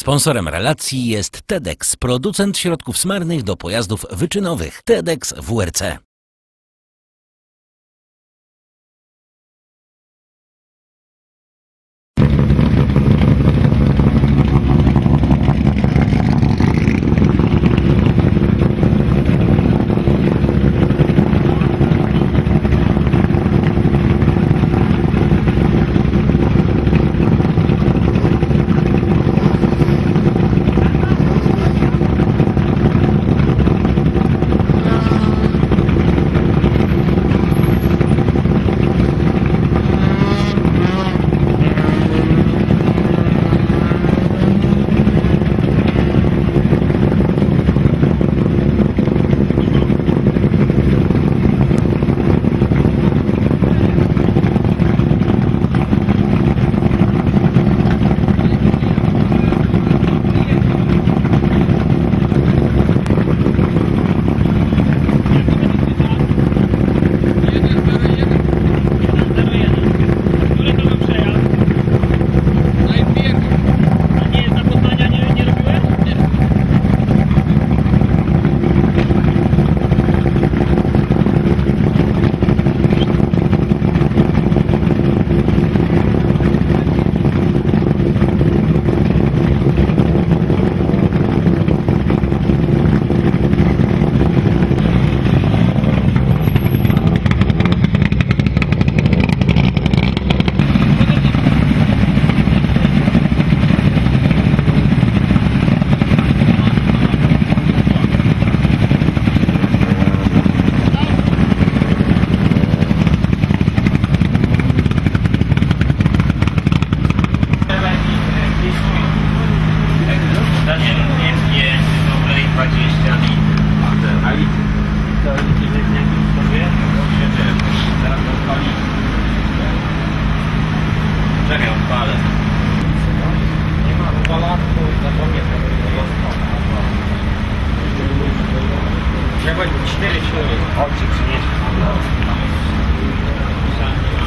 Sponsorem relacji jest TEDx, producent środków smarnych do pojazdów wyczynowych. TEDx WRC.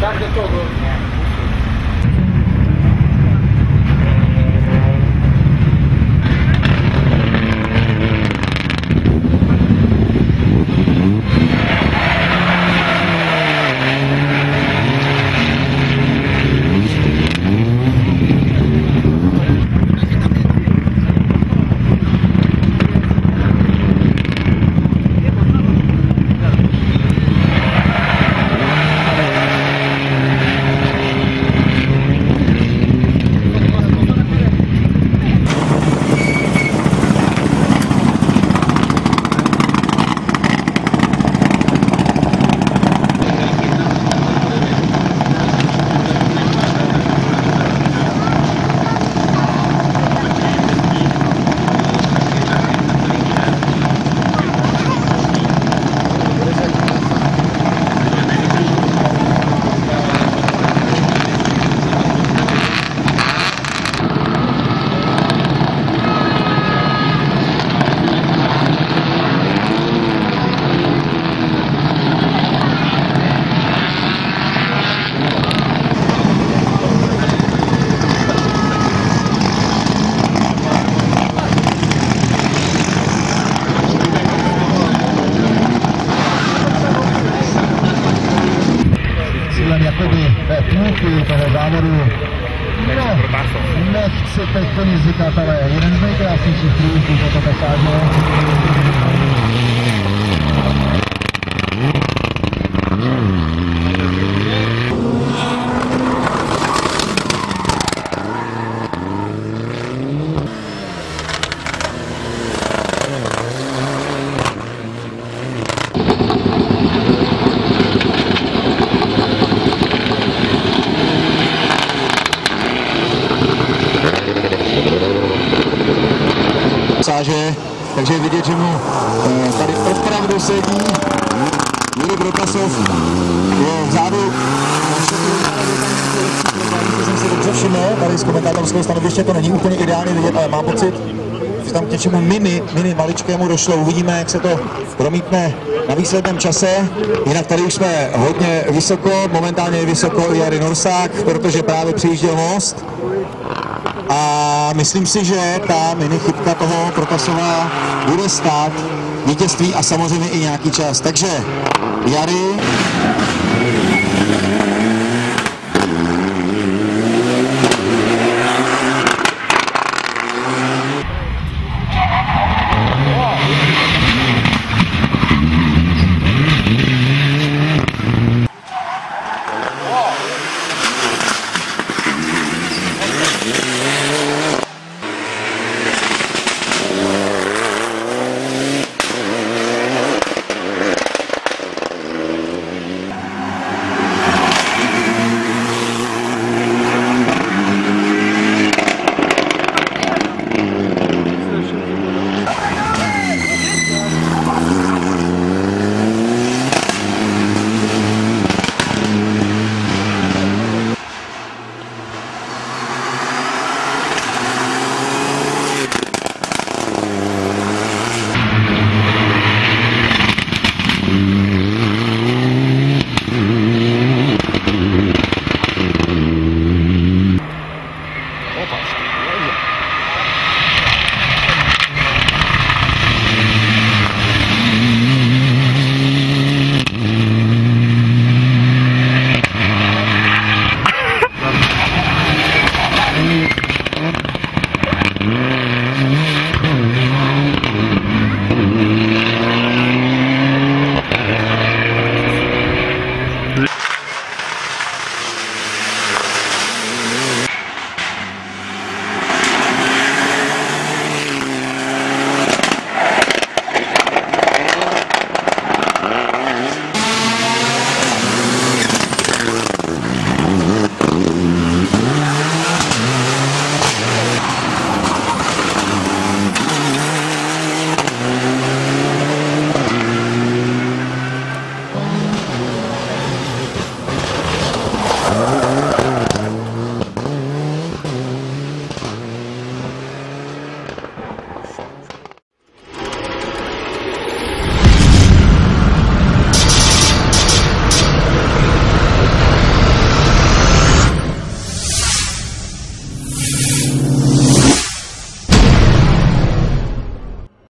Danke, Togo. Půlky toho závodu. No, nechci teď to nic říkat, ale jeden z nejkrásnějších průjzdů této pasáže. Pasáže, takže vidět, že mu eh, tady opravdu sedí. Juri Prokasov je vzadu. Jsem si dobře všiml, tady z komentátorského stanoviště to není úplně ideálně vidět, ale mám pocit, že tam k něčemu mini, mini maličkému došlo. Uvidíme, jak se to promítne na výsledném čase. Jinak tady už jsme hodně vysoko, momentálně je vysoko i Jary Norsák, protože právě přijížděl most. a myslím si, že ta mini chybka toho Protasova bude stát vítězství a samozřejmě i nějaký čas. Takže Jary